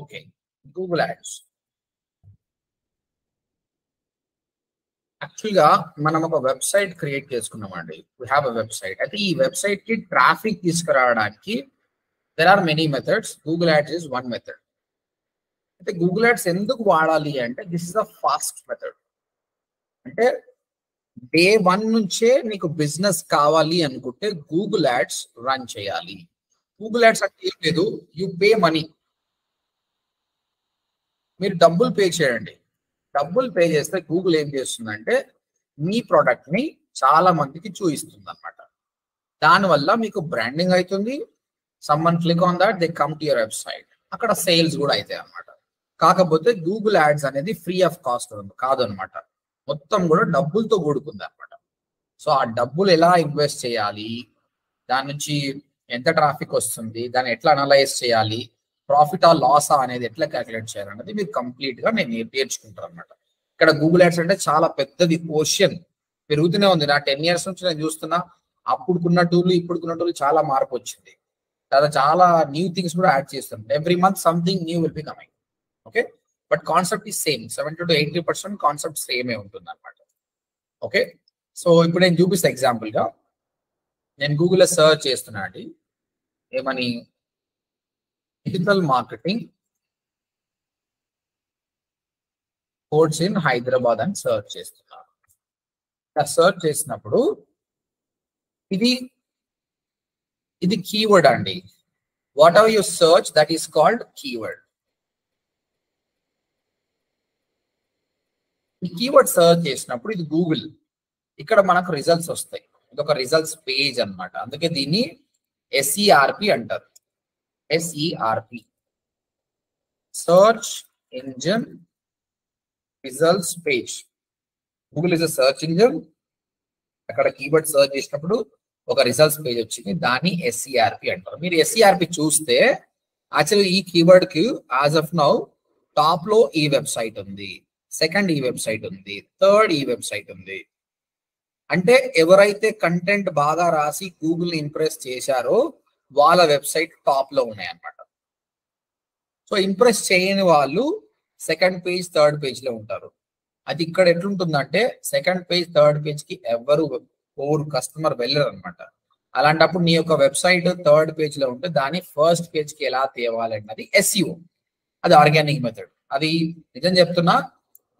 Okay, Google ads యాక్చువల్గా మనం ఒక వెబ్సైట్ క్రియేట్ చేసుకున్నామండి. వీ హ్యావ్ అ వెబ్సైట్ అయితే ఈ వెబ్సైట్కి ట్రాఫిక్ తీసుకురావడానికి there are many methods Google ads is one method అయితే గూగుల్ యాడ్స్ ఎందుకు వాడాలి అంటే this is a fast method అంటే డే వన్ నుంచే నీకు బిజినెస్ కావాలి అనుకుంటే గూగుల్ యాడ్స్ రన్ చేయాలి. గూగుల్ యాడ్స్ అంటే ఏం లేదు. యూ పే మనీ మీరు డబ్బులు పే చేయండి. డబ్బులు పే చేస్తే గూగుల్ ఏం చేస్తుందంటే మీ ప్రోడక్ట్ని చాలా మందికి చూపిస్తుంది అనమాట దానివల్ల మీకు బ్రాండింగ్ అవుతుంది. Someone click on that they come to your website అక్కడ సేల్స్ కూడా అవుతాయి అనమాట కాకపోతే గూగుల్ యాడ్స్ అనేది ఫ్రీ ఆఫ్ కాస్ట్ కాదు అనమాట మొత్తం కూడా డబ్బులతో కూడుకుంది అనమాట సో ఆ డబ్బులు ఎలా ఇన్వెస్ట్ చేయాలి? దాని నుంచి ఎంత ట్రాఫిక్ వస్తుంది? దాన్ని ఎట్లా అనలైజ్ చేయాలి? ప్రాఫిట్ ఆ లాసా అనేది ఎట్లా క్యాలిక్యులేట్ చేయాలనేది మీరు కంప్లీట్గా నేను నేర్పించుకుంటాను అనమాట ఇక్కడ గూగుల్ యాడ్స్ అంటే చాలా పెద్దది ఓషన్ పెరుగుతూనే ఉంది. నా టెన్ ఇయర్స్ నుంచి నేను చూస్తున్నా అప్పుడుకున్న టూల్ ఇప్పుడుకున్న టూల్ చాలా మార్పు వచ్చింది. తర్వాత చాలా న్యూ థింగ్స్ కూడా యాడ్ చేస్తాం every month something new will be coming okay but concept ఈ same seventy to eighty percent concept సేమే ఉంటుంది అనమాట ఓకే సో ఇప్పుడు నేను చూపిస్తా ఎగ్జాంపుల్గా నేను గూగుల్లో సర్చ్ చేస్తున్నా అండి. ఏమని? Digital marketing course in Hyderabad అని సర్చ్ చేస్తున్నారు. సర్చ్ చేసినప్పుడు ఇది ఇది కీవర్డ్ అండి. Whatever you search that is called keyword ఈ కీవర్డ్ సర్చ్ చేసినప్పుడు ఇది గూగుల్ ఇక్కడ మనకు రిజల్ట్స్ వస్తాయి. ఇది ఒక రిజల్ట్స్ పేజ్ అన్నమాట. అందుకే దీన్ని ఎస్ఈఆర్పి అంటారు. SERP search engine results page Google is a search engine అక్కడ కీవర్డ్ సర్చ్ చేసినప్పుడు ఒక రిజల్ట్స్ పేజ్ వచ్చింది. దాన్ని ఎస్ఈఆర్పి అంటారు. మీరు ఎస్ఈఆర్పి చూస్తే యాక్చువల్లీ ఈ కీవర్డ్కి యాజ్ ఆఫ్ నౌ టాప్లో ఈ వెబ్సైట్ ఉంది. సెకండ్ ఈ వెబ్సైట్ ఉంది. థర్డ్ ఈ వెబ్సైట్ ఉంది. అంటే ఎవరైతే కంటెంట్ బాగా రాసి గూగుల్ ఇంప్రెస్ చేశారో వాళ్ళ వెబ్సైట్ టాప్లో ఉన్నాయి అన్నమాట సో ఇంప్రెస్ చేయని వాళ్ళు సెకండ్ పేజ్ థర్డ్ పేజ్లో ఉంటారు. అది ఇక్కడ ఎట్లుంటుందంటే సెకండ్ పేజ్ థర్డ్ పేజ్కి ఎవరు ఓరు కస్టమర్ వెళ్ళరు అనమాట అలాంటప్పుడు నీ యొక్క వెబ్సైట్ థర్డ్ పేజ్లో ఉంటే దాన్ని ఫస్ట్ పేజ్కి ఎలా తేవాలి అన్నది ఎస్ఈఓ అది ఆర్గానిక్ మెథడ్. అది నిజం చెప్తున్నా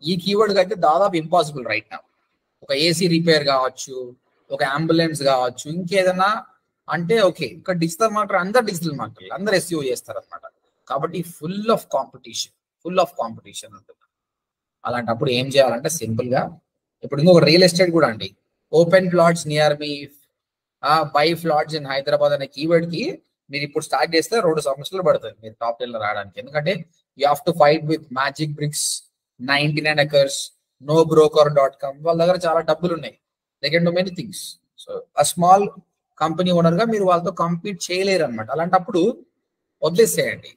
ఈ కీవర్డ్ అయితే దాదాపు ఇంపాసిబుల్ రైట్ నా. ఒక ఏసీ రిపేర్ కావచ్చు ఒక అంబులెన్స్ కావచ్చు ఇంకేదైనా అంటే ఓకే ఇక్కడ డిజిటల్ మార్కెట్ అందరు డిజిటల్ మార్కెట్ అందరు ఎస్యూ చేస్తారు అనమాట కాబట్టి full of competition full of competition ఉంటుంది. అలాంటప్పుడు ఏం చేయాలంటే సింపుల్గా ఇప్పుడు ఇంకొక రియల్ ఎస్టేట్ కూడా అండి. Open plots near me buy flats in Hyderabad అనే కీవర్డ్కి మీరు ఇప్పుడు స్టార్ట్ చేస్తే రెండు సంవత్సరాలు పడుతుంది మీరు టాప్ టెన్లో రావడానికి. ఎందుకంటే you have to fight with Magicbricks ninety nine acres NoBroker dot com వాళ్ళ దగ్గర చాలా డబ్బులు ఉన్నాయి. They can do many things so a small company ఓనర్గా మీరు వాళ్ళతో కంపీట్ చేయలేరు అనమాట అలాంటప్పుడు వదిలేసేయండి.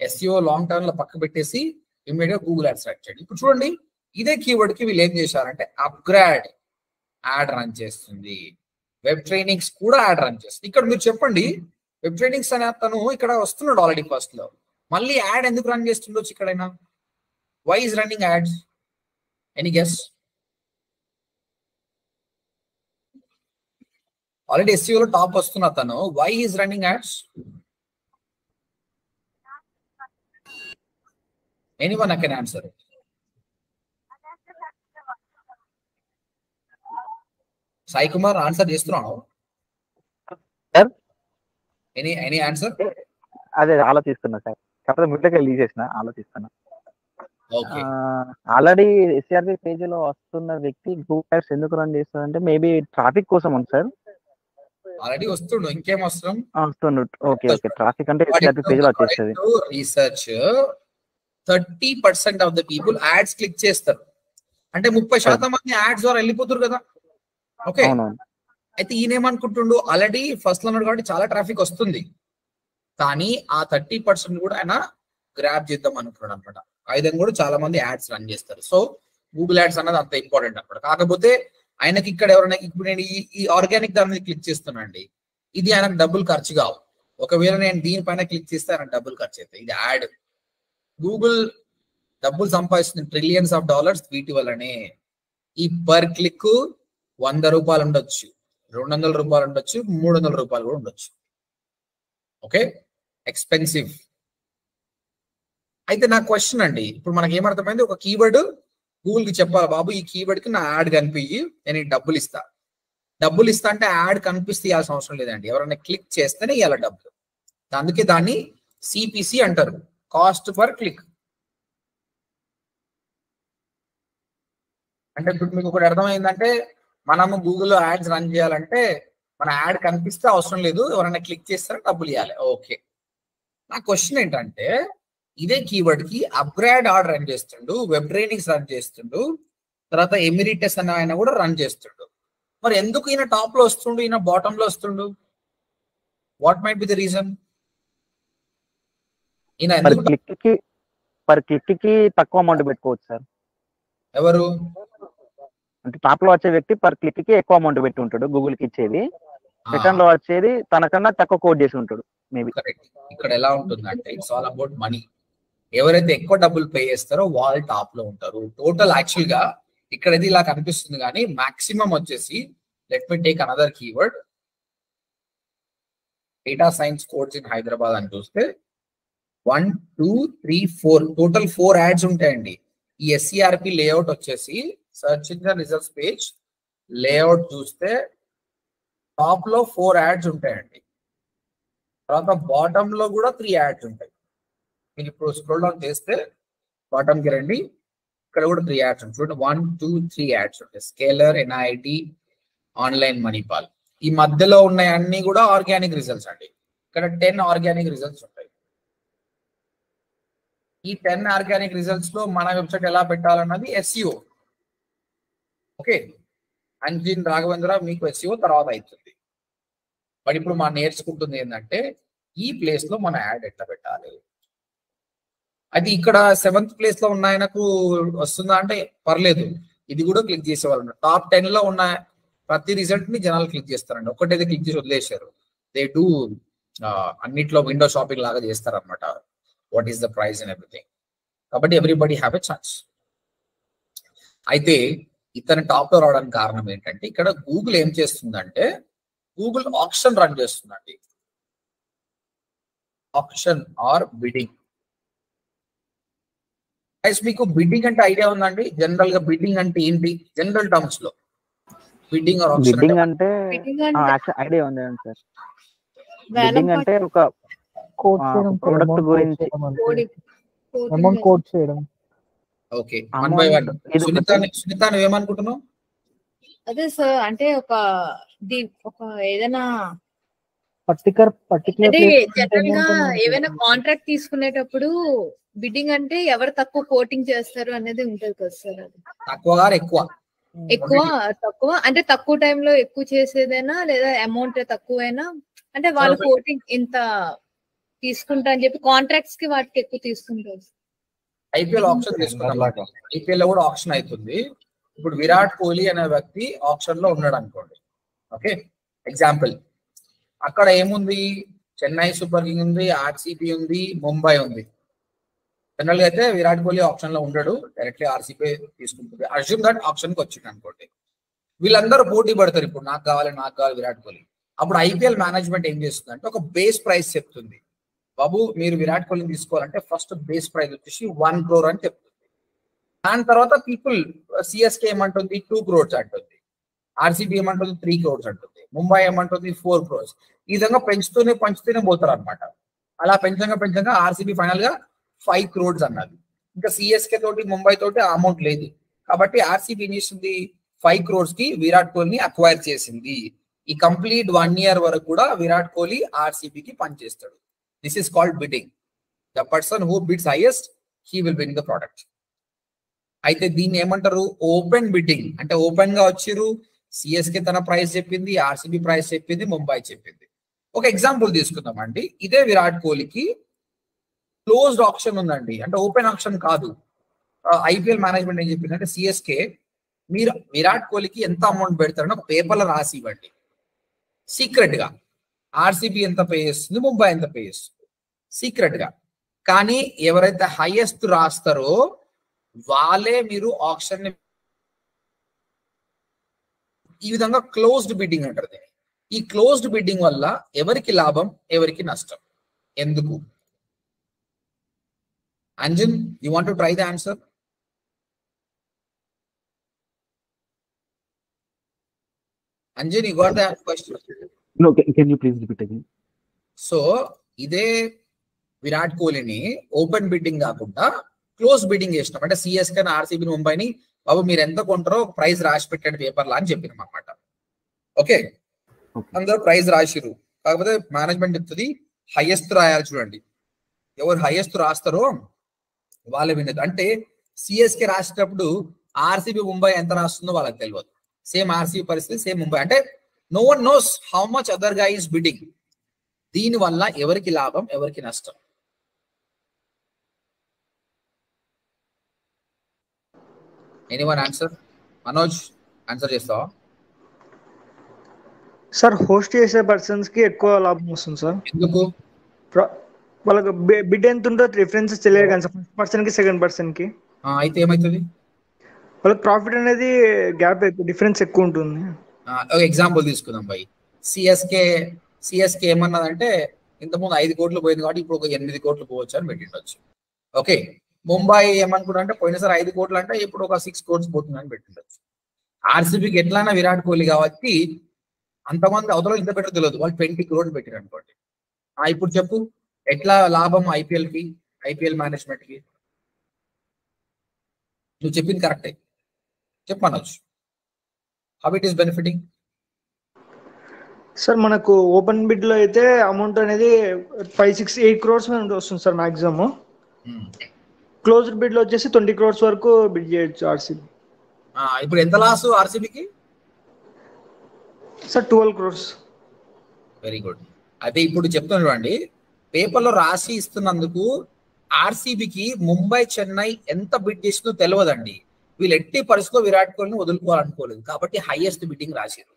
ఎస్ఈఓ లాంగ్ టర్మ్లో పక్క పెట్టేసి ఇమీడియట్ గూగుల్ యాడ్ సెలెక్ట్ చేయండి. ఇప్పుడు చూడండి ఇదే కీవర్డ్కి వీళ్ళు ఏం చేశారంటే అప్గ్రేడ్ యాడ్ రన్ చేస్తుంది. వెబ్ ట్రైనింగ్స్ కూడా యాడ్ రన్ చేస్తుంది. ఇక్కడ మీరు చెప్పండి వెబ్ ట్రైనింగ్స్ అనే అతను ఇక్కడ వస్తున్నాడు ఆల్రెడీ ఫస్ట్లో. మళ్ళీ యాడ్ ఎందుకు రన్ చేస్తుండొచ్చు ఇక్కడైనా? Why is running ads any guess already ఎస్సీఓలో top వస్తున్న అతను why is running ads any one can answer Sai Kumar answer చేస్తున్నాను? ఎనీ ఎనీ ఆన్సర్ అదే ఆలోచిస్తున్నా సార్ కాకపోతే వెళ్ళి తీసేసిన ఆలోచిస్తున్నా. ఆల్రెడీ ఎస్ఆర్బి పేజీలో వస్తున్న వ్యక్తి గూగుల్ యాడ్స్ ఎందుకు రన్ చేస్తారంటే మేబీ ట్రాఫిక్ కోసం ఉంది సార్ ఆల్రెడీ వస్తుండు ఇంకేం అవసరం? వస్తుండు. Okay okay. ట్రాఫిక్ అంటే వచ్చేస్తుంది. Research thirty percent of the people ads click చేస్తారు. అంటే ముప్పై శాతం మంది యాడ్స్ ద్వారా వెళ్ళిపోతారు కదా. ఓకే. అయితే ఈయన ఏమనుకుంటుండు? ఆల్రెడీ ఫస్ట్లో ఉన్నాడు కాబట్టి చాలా ట్రాఫిక్ వస్తుంది. కానీ ఆ థర్టీ పర్సెంట్ కూడా ఆయన గ్రాప్ చేద్దాం అనుకున్నాడు అనమాట ఆ విధంగా కూడా చాలా మంది యాడ్స్ రన్ చేస్తారు. సో గూగుల్ యాడ్స్ అన్నది అంత ఇంపార్టెంట్ అనమాట కాకపోతే ఆయనకి ఇక్కడ ఎవరైనా ఇప్పుడు నేను ఈ ఈ ఆర్గానిక్ దాని మీద క్లిక్ చేస్తున్నానండి. ఇది ఆయనకు డబ్బులు ఖర్చు కావు. ఒకవేళ నేను దీనిపైన క్లిక్ చేస్తే ఆయన డబ్బులు ఖర్చు అవుతాయి. ఇది యాడ్. గూగుల్ డబ్బులు సంపాదిస్తుంది ట్రిలియన్స్ ఆఫ్ డాలర్స్ వీటి వల్లనే. ఈ పర్ క్లిక్ వంద రూపాయలు ఉండొచ్చు. రెండు వందల రూపాయలు ఉండొచ్చు. మూడు వందల రూపాయలు కూడా ఉండొచ్చు. ఓకే? ఎక్స్పెన్సివ్. అయితే నా క్వశ్చన్ అండి. ఇప్పుడు మనకి ఏమర్థమైంది ఒక కీవర్డ్ గూగుల్కి చెప్పాలి బాబు ఈ కీవర్డ్కి నా యాడ్ కనిపించి నేను డబ్బులు ఇస్తా. డబ్బులు ఇస్తా అంటే యాడ్ కనిపిస్తే ఇవ్వాల్సిన అవసరం లేదండి. ఎవరైనా క్లిక్ చేస్తేనే ఇవ్వాలి డబ్బులు. అందుకే దాన్ని సిపిసి అంటారు. కాస్ట్ పర్ క్లిక్ అంటే ఇప్పుడు మీకు ఒకటి అర్థమైందంటే మనము గూగుల్లో యాడ్స్ రన్ చేయాలంటే మన యాడ్ కనిపిస్తే అవసరం లేదు. ఎవరైనా క్లిక్ చేస్తారో డబ్బులు ఇవ్వాలి ఓకే నా క్వశ్చన్ ఏంటంటే ఇదే కీవర్డ్కి అప్గ్రేడ్ ఆర్డర్ రన్ చేస్తుండు వెబ్ ట్రైనింగ్స్ రన్ చేస్తుండు తర్వాత ఎమిరిటస్ అనే ఆయన కూడా రన్ చేస్తుండు. మరి ఎందుకు ఈయన టాప్లో వస్తుండు ఈయన బాటమ్లో వస్తుండు? What might be the reason ఈయన పర్ క్లిక్కి తక్కువ అమౌంట్ పెట్టుకోవచ్చు సార్. ఎవరు? అంటే టాప్లో వచ్చే వ్యక్తి పర్ క్లిక్కి ఎక్కువ అమౌంట్ పెట్టి ఉంటాడు గూగుల్కి ఇచ్చేది. సెకండ్లో వచ్చేది తనకన్నా తక్కువ కోడ్ చేసి ఉంటాడు మేబీ కరెక్ట్ ఇక్కడ ఎలా ఉంటుందంటే ఇట్స్ ఆల్ అబౌట్ మనీ ఎవరైతే ఎక్కువ డబ్బులు పే చేస్తారో వాళ్ళు టాప్లో ఉంటారు. టోటల్ యాక్చువల్గా ఇక్కడ ఇది ఇలా కనిపిస్తుంది కానీ మాక్సిమం వచ్చేసి let me take another keyword data science course in Hyderabad అని చూస్తే one two three four total four ads ఉంటాయండి. ఈ ఎస్సీఆర్పి లేఅవుట్ వచ్చేసి search engine results page layout చూస్తే టాప్లో ఫోర్ యాడ్స్ ఉంటాయండి. తర్వాత బాటమ్లో కూడా త్రీ యాడ్స్ ఉంటాయి. మీరు ఇప్పుడు స్క్రోల్ డౌన్ చేస్తే బాటమ్కి రండి. ఇక్కడ కూడా త్రీ యాడ్స్ ఉంటాయి. చూడండి వన్ టూ త్రీ యాడ్స్ ఉంటాయి. స్కేలర్ ఎన్ఐటి ఆన్లైన్ మణిపాల్ ఈ మధ్యలో ఉన్నాయి అన్ని కూడా ఆర్గానిక్ రిజల్ట్స్ అండి. ఇక్కడ టెన్ ఆర్గానిక్ రిజల్ట్స్ ఉంటాయి. ఈ టెన్ ఆర్గానిక్ రిజల్ట్స్లో మన వెబ్సైట్ ఎలా పెట్టాలన్నది ఎస్ఈఓ ఓకే అంజిన్ రాఘవేంద్ర మీకు ఎస్ఈఓ తర్వాత అవుతుంది. బట్ ఇప్పుడు మనం నేర్చుకుంటుంది ఏంటంటే ఈ ప్లేస్లో మన యాడ్ ఎట్లా పెట్టాలి? అయితే ఇక్కడ సెవెంత్ ప్లేస్లో ఉన్న ఆయనకు వస్తుందా అంటే పర్లేదు. ఇది కూడా క్లిక్ చేసేవాళ్ళు టాప్ టెన్లో ఉన్న ప్రతి రిజల్ట్ని జనాలు క్లిక్ చేస్తారండి. ఒకటైతే క్లిక్ చేసి వదిలేశారు. దే డూ అన్నిట్లో విండో షాపింగ్ లాగా చేస్తారనమాట what is the price and everything కాబట్టి ఎవ్రీబడి హ్యావ్ ఎ ఛాన్స్ అయితే ఇతను టాప్లో రావడానికి కారణం ఏంటంటే ఇక్కడ గూగుల్ ఏం చేస్తుందంటే గూగుల్ ఆప్షన్ రన్ చేస్తుందండి. ఆప్షన్ ఆర్ బిడింగ్ గైస్ మీకు బిడ్డింగ్ అంటే ఐడియా ఉందండి. జనరల్గా బిడ్డింగ్ అంటే ఏంటి? జనరల్ టర్మ్స్లో. బిడ్డింగ్ ఆర్ ఆప్షన్ బిడ్డింగ్ అంటే ఐడియా ఉంది సార్. బిడ్డింగ్ అంటే ఒక amount గురించి. అమౌంట్ కోడ్ చేయడం. Okay one by one Sunitha Sunitha నువ్వేమనుకుంటున్నావు? అదే సార్ అంటే ఒక ఒక ఏదైనా పర్టికులర్ పర్టికులర్ అంటే జనరల్గా ఏవైనా కాంట్రాక్ట్ తీసుకునేటప్పుడు బిడ్డింగ్ అంటే ఎవరు తక్కువ కోటింగ్ చేస్తారు అనేది ఉంటది కదా సార్ అది. తక్కువగా ఎక్కువ. ఎక్కువ తక్కువ? అంటే తక్కువ టైంలో ఎక్కువ చేసేదైనా లేదా అమౌంట్ తక్కువైనా? అంటే వాళ్ళు. కోటింగ్ ఇంత తీసుకుంటా అని చెప్పి కాంట్రాక్ట్స్కి వాటికి ఎక్కువ తీసుకుంటారు ఐపీఎల్ ఆప్షన్ తీసుకున్నాం ఐపీఎల్లో కూడా ఆప్షన్ అవుతుంది ఇప్పుడు విరాట్ కోహ్లీ అనే వ్యక్తి ఆప్షన్లో ఉన్నాడు అనుకోండి. ఓకే ఎగ్జాంపుల్ అక్కడ ఏముంది? చెన్నై సూపర్ కింగ్ ఉంది ఆర్సీబీ ఉంది ముంబై ఉంది. జనరల్గా అయితే విరాట్ కోహ్లీ ఆప్షన్లో ఉండడు డైరెక్ట్లీ ఆర్సీబీ తీసుకుంటుంది. అర్జున్ దట్ ఆప్షన్కి వచ్చింది అనుకోండి. వీళ్ళందరూ పోటీ పడతారు ఇప్పుడు నాకు కావాలి నాకు కావాలి విరాట్ కోహ్లీ. అప్పుడు ఐపీఎల్ మేనేజ్మెంట్ ఏం చేస్తుంది అంటే ఒక బేస్ ప్రైస్ చెప్తుంది. బాబు మీరు విరాట్ కోహ్లీని తీసుకోవాలంటే ఫస్ట్ బేస్ ప్రైస్ వచ్చేసి వన్ క్రోర్ అని చెప్తుంది. దాని తర్వాత పీపుల్ సిఎస్కే ఏమంటుంది? టూ క్రోర్స్ అంటుంది. ఆర్సీబీ ఏమంటుంది? త్రీ క్రోర్స్ అంటుంది. ముంబై ఏమంటుంది? ఫోర్ క్రోర్స్ ఈ విధంగా పెంచుతూనే పెంచుతూనే పోతారు అనమాట అలా పెంచంగా పెంచంగా ఆర్సీబీ ఫైనల్గా ఫైవ్ క్రోర్స్ అన్నది. ఇంకా సిఎస్కే తోటి ముంబై తోటి అమౌంట్ లేదు. కాబట్టి ఆర్సీబీ ఏం చేసింది? ఫైవ్ క్రోర్స్కి విరాట్ కోహ్లీని అక్వైర్ చేసింది. ఈ కంప్లీట్ వన్ ఇయర్ వరకు కూడా విరాట్ కోహ్లీ ఆర్సీబీకి పనిచేస్తాడు. This is called bidding the person who bids highest he will win the product అయితే దీన్ని ఏమంటారు? ఓపెన్ బిడ్డింగ్ అంటే ఓపెన్గా వచ్చిర్రు సిఎస్కే తన ప్రైస్ చెప్పింది ఆర్సీబీ ప్రైస్ చెప్పింది ముంబై చెప్పింది. ఒక ఎగ్జాంపుల్ తీసుకుందామండి. ఇదే విరాట్ కోహ్లీకి క్లోజ్డ్ ఆప్షన్ ఉందండి. అంటే ఓపెన్ ఆప్షన్ కాదు. ఐపీఎల్ మేనేజ్మెంట్ ఏం చెప్పిందంటే సిఎస్కే మీరు విరాట్ కోహ్లీకి ఎంత అమౌంట్ పెడతారని ఒక పేపర్లో రాసి ఇవ్వండి. సీక్రెట్గా. ఆర్సీబీ ఎంత పే చేస్తుంది ముంబై ఎంత పే చేస్తుంది. సీక్రెట్గా. కానీ ఎవరైతే హైయెస్ట్ రాస్తారో వాళ్ళే మీరు ఆప్షన్ ఈ విధంగా క్లోజ్డ్ బిడ్డింగ్ అంటారు దీన్ని. ఈ క్లోజ్డ్ బిడ్డింగ్ వల్ల ఎవరికి లాభం ఎవరికి నష్టం? ఎందుకు? Anjan you want to try the answer Anjan you got the question? So ఇదే విరాట్ కోహ్లీని ఓపెన్ బిడ్డింగ్ కాకుండా క్లోజ్ బిడ్డింగ్ చేసినాం. అంటే సిఎస్కే ఆర్సీబీ ముంబైని బాబు మీరు ఎంత కొంటారో ఒక ప్రైస్ రాసి పెట్టండి పేపర్లా అని చెప్పినాం అనమాట ఓకే. అందరూ ప్రైస్ రాసిరు కాకపోతే మేనేజ్మెంట్ చెప్తుంది హైయెస్ట్ రాయాలి చూడండి. ఎవరు హైయెస్ట్ రాస్తారో వాళ్ళే వినదు. అంటే సిఎస్కే రాసేటప్పుడు ఆర్సీబీ ముంబై ఎంత రాస్తుందో వాళ్ళకి తెలియదు. సేమ్ ఆర్సీబీ పరిస్థితి సేమ్ ముంబై అంటే no one knows how much అదర్గా is bidding దీని వల్ల ఎవరికి లాభం ఎవరికి నష్టం. Any one answer Manoj answer చేస్తావా? సార్ హోస్ట్ చేసే పర్సన్స్కి ఎక్కువ లాభం వస్తుంది సార్ ఎందుకు? వాళ్ళకి బిడ్ ఎంత ఉందో రిఫరెన్సెస్ తెలియదు కానీ సార్ ఫస్ట్ పర్సన్కి సెకండ్ పర్సన్కి. అయితే ఏమవుతుంది వాళ్ళకి ప్రాఫిట్ అనేది గ్యాప్ డిఫరెన్స్ ఎక్కువ ఉంటుంది. ఒక ఎగ్జాంపుల్ తీసుకుందాం భయ్ సిఎస్కే సిఎస్కే ఏమన్నదంటే ఇంతకుముందు ఐదు కోట్లు పోయింది కాబట్టి ఇప్పుడు ఒక ఎనిమిది కోట్లు పోవచ్చు అని పెట్టిండొచ్చు. ఓకే ముంబై ఏమనుకుంటా అంటే పోయినసారి ఐదు కోట్లు అంటే ఇప్పుడు ఒక సిక్స్ కోట్స్ పోతుంది అని పెట్టిండొచ్చు ఆర్సీబీకి ఎట్లైనా విరాట్ కోహ్లీ కాబట్టి అంతమంది అవతల ఇంత పెట్టరు తెలియదు. వాళ్ళు ట్వంటీ క్రోడ్స్ పెట్టారు అనుకోండి. ఆ, ఇప్పుడు చెప్పు ఎట్లా లాభం ఐపీఎల్కి ఐపీఎల్ మేనేజ్మెంట్కి నువ్వు చెప్పింది కరెక్టే. చెప్పనొచ్చు how it is benefiting sir మనకు ఓపెన్ బిడ్లో అయితే అమౌంట్ అనేది ఫైవ్ సిక్స్ ఎయిట్ క్రోర్స్ వస్తుంది సార్ మాక్సిమం క్లోజ్డ్ బిడ్లో వచ్చేసి ట్వంటీ క్రోర్స్ వరకు బిడ్ చేయొచ్చు ఆర్సీబీ ఇప్పుడు ఎంత loss ఆర్సీబీకి sir twelve crores very good అయితే ఇప్పుడు చెప్తాను చూడండి పేపర్లో రాసి ఇస్తున్నందుకు ఆర్సీబీకి ముంబై చెన్నై ఎంత బిడ్ చేసిందో తెలియదండి. వీళ్ళు ఎట్టి పరిస్థితిలో విరాట్ కోహ్లీని వదులుకోవాలనుకోలేదు. కాబట్టి హైయెస్ట్ బిడ్డింగ్ రాశారు.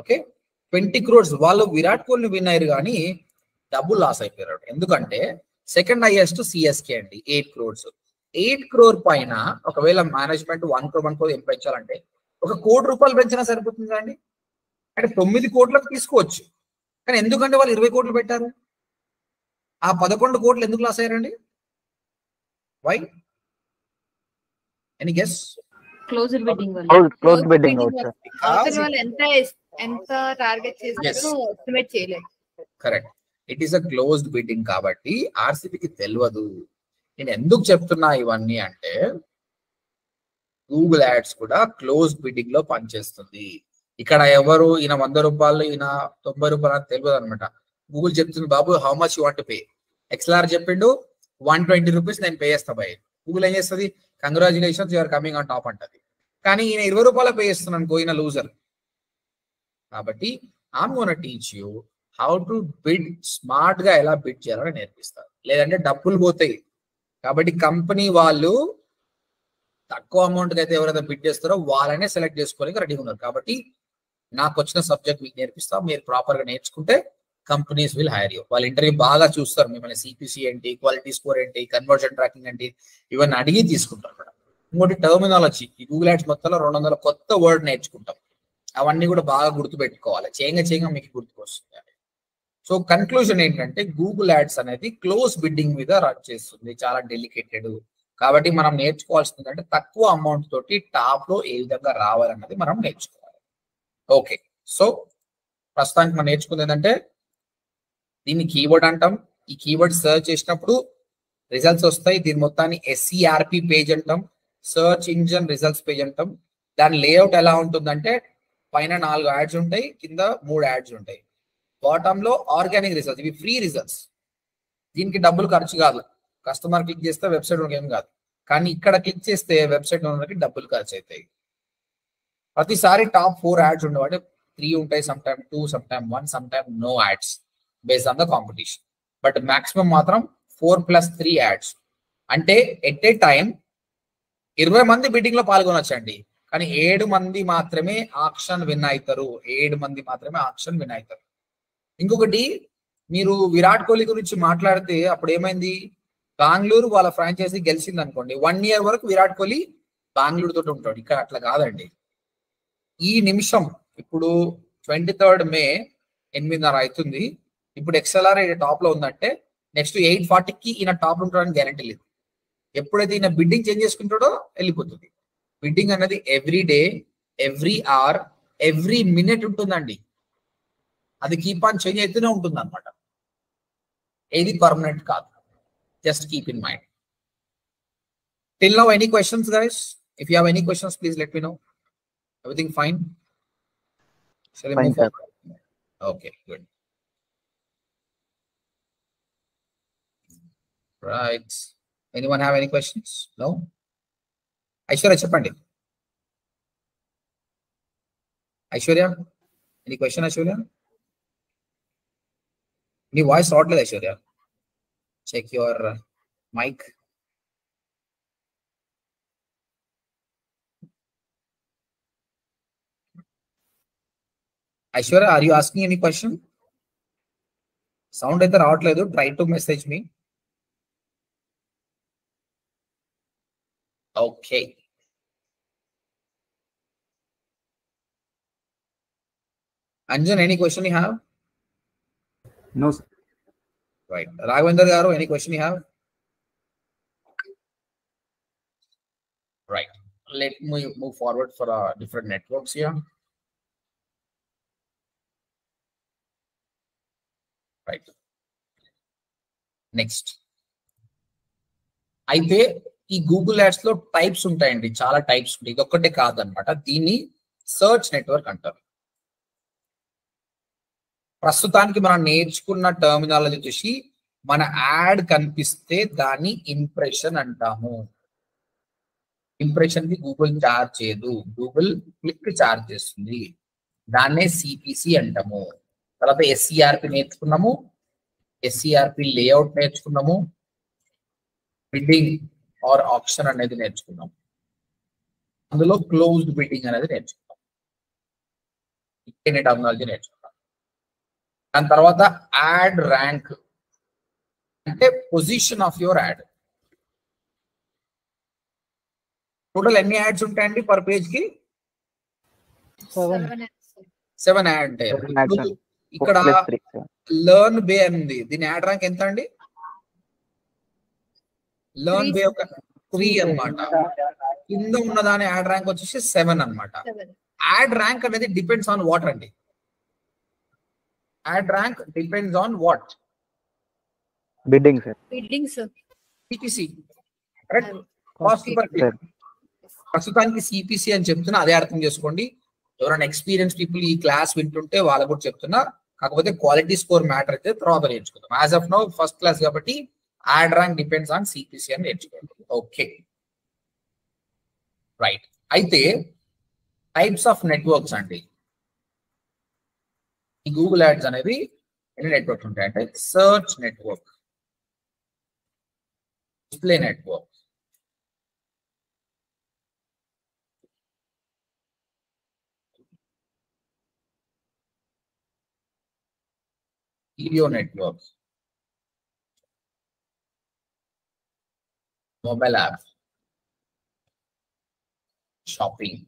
ఓకే ట్వంటీ క్రోర్స్ వాళ్ళు విరాట్ కోహ్లీని విన్ అయ్యారు కానీ డబ్బులు లాస్ అయిపోయారు. ఎందుకంటే సెకండ్ హైయెస్ట్ సిఎస్కే అండి ఎయిట్ క్రోర్స్ ఎయిట్ క్రోర్ పైన ఒకవేళ management one crore one crore ఏం పెంచాలంటే ఒక కోటి రూపాయలు పెంచినా సరిపోతుంది అండి? అంటే తొమ్మిది కోట్లకు తీసుకోవచ్చు. కానీ ఎందుకంటే వాళ్ళు ఇరవై కోట్లు పెట్టారు? ఆ పదకొండు కోట్లు ఎందుకు లాస్ అయ్యారండి? వై ఎనీ గెస్ బిడ్డింగ్ ఎంత ఎంత టార్గెట్ ఎస్టిమేట్ చేయలేదు. Correct it is a closed bidding కాబట్టి ఆర్సీబీకి తెలియదు నేను ఎందుకు చెప్తున్నా ఇవన్నీ అంటే గూగుల్ యాడ్స్ కూడా క్లోజ్ బిడ్డింగ్లో పనిచేస్తుంది. ఇక్కడ ఎవరు ఈయన వంద రూపాయలు ఈయన తొంభై రూపాయలు అని తెలియదు అనమాట గూగుల్ చెప్తుంది బాబు how much you want pay XLR చెప్పిండు వన్ ట్వంటీ రూపీస్ నేను పే చేస్తా బాయ్ గూగుల్ ఏం చేస్తుంది? Congratulations you're coming on top అంటది. కానీ ఈయన ఇరవై రూపాయలు పే చేస్తున్నాను అనుకో ఈయన లూజర్ కాబట్టి I'm gonna teach you how to bid స్మార్ట్గా ఎలా బిడ్ చేయాలని నేర్పిస్తారు. లేదంటే డబ్బులు పోతాయి. కాబట్టి కంపెనీ వాళ్ళు తక్కువ అమౌంట్ అయితే ఎవరైతే బిడ్ చేస్తారో వాళ్ళనే సెలెక్ట్ చేసుకోవడానికి రెడీ ఉన్నారు. కాబట్టి నాకు వచ్చిన సబ్జెక్ట్ మీకు నేర్పిస్తా. మీరు ప్రాపర్గా నేర్చుకుంటే కంపెనీస్ విల్ హైర్ యూ వాళ్ళ ఇంటర్వ్యూ బాగా చూస్తారు. మిమ్మల్ని సిపిసి ఏంటి క్వాలిటీ స్కోర్ ఏంటి కన్వర్షన్ ట్రాకింగ్ ఏంటి ఇవన్నీ అడిగి తీసుకుంటారు అక్కడ. ఇంకోటి టర్మినాలజీ ఈ గూగుల్ యాడ్స్ మొత్తంలో రెండు వందల కొత్త వర్డ్ నేర్చుకుంటాం. అవన్నీ కూడా బాగా గుర్తుపెట్టుకోవాలి. చేయంగా చేయంగా మీకు గుర్తుకొస్తుంది. సో కన్క్లూజన్ ఏంటంటే గూగుల్ యాడ్స్ అనేది క్లోజ్ బిడ్డింగ్ మీద రన్ చేస్తుంది. చాలా డెలికేటెడ్ కాబట్టి మనం నేర్చుకోవాల్సింది అంటే తక్కువ అమౌంట్ తోటి టాప్లో ఏ విధంగా రావాలన్నది మనం నేర్చుకోవాలి. ఓకే సో ప్రస్తుతానికి మనం నేర్చుకుంది ఏంటంటే దీన్ని కీవర్డ్ అంటాం. ఈ కీవర్డ్ సెర్చ్ చేసినప్పుడు రిజల్ట్స్ వస్తాయి. దీని మొత్తాన్ని ఎస్సీఆర్పి పేజ్ అంటాం. సర్చ్ ఇంజన్ రిజల్ట్స్ పేజ్ అంటాం. దాని లేఅవుట్ ఎలా ఉంటుందంటే పైన నాలుగు యాడ్స్ ఉంటాయి కింద మూడు యాడ్స్ ఉంటాయి. బాటమ్లో ఆర్గానిక్ రిసర్చ్ ఇవి ఫ్రీ రిసర్చ్ దీనికి డబ్బులు ఖర్చు కాదు. కస్టమర్ క్లిక్ చేస్తే వెబ్సైట్ ఏం కాదు. కానీ ఇక్కడ క్లిక్ చేస్తే వెబ్సైట్ ఉన్నకి డబ్బులు ఖర్చు అవుతాయి. ప్రతిసారి టాప్ ఫోర్ యాడ్స్ ఉండవు. అంటే త్రీ ఉంటాయి some time two some time one some time no ads based on the competition but maximum మాత్రం ఫోర్ ప్లస్ త్రీ యాడ్స్ అంటే ఎట్ ఏ టైం ఇరవై మంది బిడ్డింగ్లో పాల్గొనొచ్చండి. కానీ ఏడు మంది మాత్రమే ఆక్షన్ విన్ అవుతారు. ఏడు మంది మాత్రమే ఆక్షన్ విన్ అవుతారు. ఇంకొకటి మీరు విరాట్ కోహ్లీ గురించి మాట్లాడితే అప్పుడు ఏమైంది బెంగళూరు వాళ్ళ ఫ్రాంచైజీ గెలిచింది అనుకోండి వన్ ఇయర్ వరకు విరాట్ కోహ్లీ బెంగళూరు తోటి ఉంటాడు. ఇక్కడ అట్లా కాదండి. ఈ నిమిషం ఇప్పుడు ట్వంటీ థర్డ్ మే ఎనిమిదిన్నర అవుతుంది. ఇప్పుడు ఎక్స్ఎల్ఆర్ టాప్లో ఉందంటే నెక్స్ట్ ఎయిట్ ఫార్టీకి ఈయన టాప్ ఉంటాడని గ్యారంటీ లేదు. ఎప్పుడైతే ఈయన బిడ్డింగ్ చేంజ్ చేసుకుంటాడో వెళ్ళిపోతుంది. బిడ్డింగ్ అనేది every day every hour every minute ఉంటుందండి. అది కీప్ ఆన్ చేంజ్ అయితేనే ఉంటుంది అనమాట ఏది పర్మనెంట్ కాదు just keep in mind till now any questions guys if you have any questions please let me know everything fine Fine, sir. Okay good right anyone have any questions no Aishwarya చెప్పండి Aishwarya any question Aishwarya నీ voice రావట్లేదు Aishwarya. Check your mic Aishwarya are you asking any question sound అయితే రావట్లేదు. Try to message me okay Anjan any question you have No, sir. Right. Raghavendra Garu, any question you have? Right. Let me move forward for uh, different networks here. Right. Next అయితే ఈ Google యాడ్స్లో types ఉంటాయండి చాలా types ఉంటాయి ఇది ఒక్కటే కాదనమాట దీన్ని search network అంటారు ప్రస్తుతానికి మనం నేర్చుకున్న టర్మినాలజీ వచ్చేసి మన యాడ్ కనిపిస్తే దాన్ని ఇంప్రెషన్ అంటాము. ఇంప్రెషన్కి గూగుల్ చార్జ్ చేయదు. గూగుల్ క్లిక్ చార్జ్ చేస్తుంది. దాన్నే సిపిసి అంటాము. తర్వాత ఎస్సిఆర్పి నేర్చుకున్నాము. ఎస్సిఆర్పి లేఅవుట్ నేర్చుకున్నాము. బిడ్డింగ్ ఆర్ ఆప్షన్ అనేది నేర్చుకున్నాం అందులో క్లోజ్డ్ బిడ్డింగ్ అనేది నేర్చుకున్నాం ఇంటర్నెట్ టర్మినాలజీ నేర్చుకున్నాం దాని తర్వాత యాడ్ ర్యాంక్. అంటే position of your ad. Total ఎన్ని యాడ్స్ ఉంటాయండి పర్ పేజ్కి సెవెన్ యాడ్ ఇప్పుడు ఇక్కడ లర్న్ బే అని ఉంది దీని యాడ్ ర్యాంక్ ఎంత అండి? లర్న్ బే ఒక త్రీ అన్నమాట. కింద ఉన్న దాని యాడ్ ర్యాంక్ వచ్చేసి సెవెన్ అన్నమాట. యాడ్ ర్యాంక్ అనేది డిపెండ్స్ ఆన్ వాట్ అండి. Ad rank depends on what bidding sir buildings CPC correct cost per sir ప్రస్తుతానికి సిపిసి అని చెప్తున్నా అదే అర్థం చేసుకోండి. ఎవరైనా ఎక్స్పీరియన్స్ పీపుల్ ఈ క్లాస్ వింటుంటే వాళ్ళకు కూడా చెప్తున్నా. కాకపోతే క్వాలిటీ స్కోర్ మ్యాటర్ అయితే తర్వాత నేర్చుకుందాం. As of now first class కాబట్టి ad rank depends on CPC అని నేర్చుకోండి. ఓకే రైట్ అయితే టైప్స్ ఆఫ్ నెట్వర్క్స్ అండి. ఈ గూగుల్ యాడ్స్ అనేది ఎన్ని నెట్వర్క్స్ ఉంటాయి అంటే search network display network video network, mobile app, shopping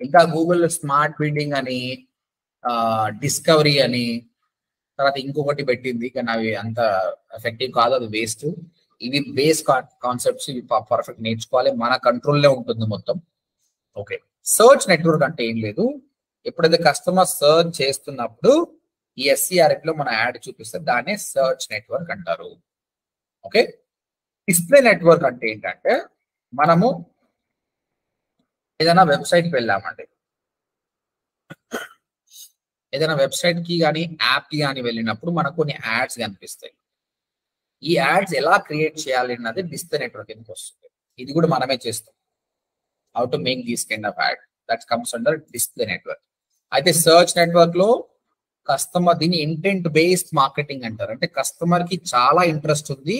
ఇంకా గూగుల్ స్మార్ట్ బిల్డింగ్ అని డిస్కవరీ అని తర్వాత ఇంకొకటి పెట్టింది కానీ అవి అంత ఎఫెక్టివ్ కాదు అది వేస్ట్ ఇవి బేస్ కాన్సెప్ట్స్ ఇవి పర్ఫెక్ట్ నేర్చుకోవాలి. మన కంట్రోల్లో ఉంటుంది మొత్తం. ఓకే సర్చ్ నెట్వర్క్ అంటే ఏం లేదు. ఎప్పుడైతే కస్టమర్ సర్చ్ చేస్తున్నప్పుడు ఈ ఎస్సీఆర్ఎఫ్లో మన యాడ్ చూపిస్తే దాన్నే సర్చ్ నెట్వర్క్ అంటారు. ఓకే డిస్ప్లే నెట్వర్క్ అంటే ఏంటంటే మనము ఏదైనా వెబ్సైట్కి వెళ్ళామండి ఏదైనా వెబ్సైట్కి కానీ యాప్కి కానీ వెళ్ళినప్పుడు మనకు కొన్ని యాడ్స్ కనిపిస్తాయి. ఈ యాడ్స్ ఎలా క్రియేట్ చేయాలి అన్నది డిస్ప్లే నెట్వర్క్ ఎందుకు వస్తుంది. ఇది కూడా మనమే చేస్తాం. How to make these kind of ad that comes under display network. అయితే సర్చ్ నెట్వర్క్లో కస్టమర్ దీన్ని ఇంటెంట్ బేస్డ్ మార్కెటింగ్ అంటారు. అంటే కస్టమర్కి చాలా ఇంట్రెస్ట్ ఉంది.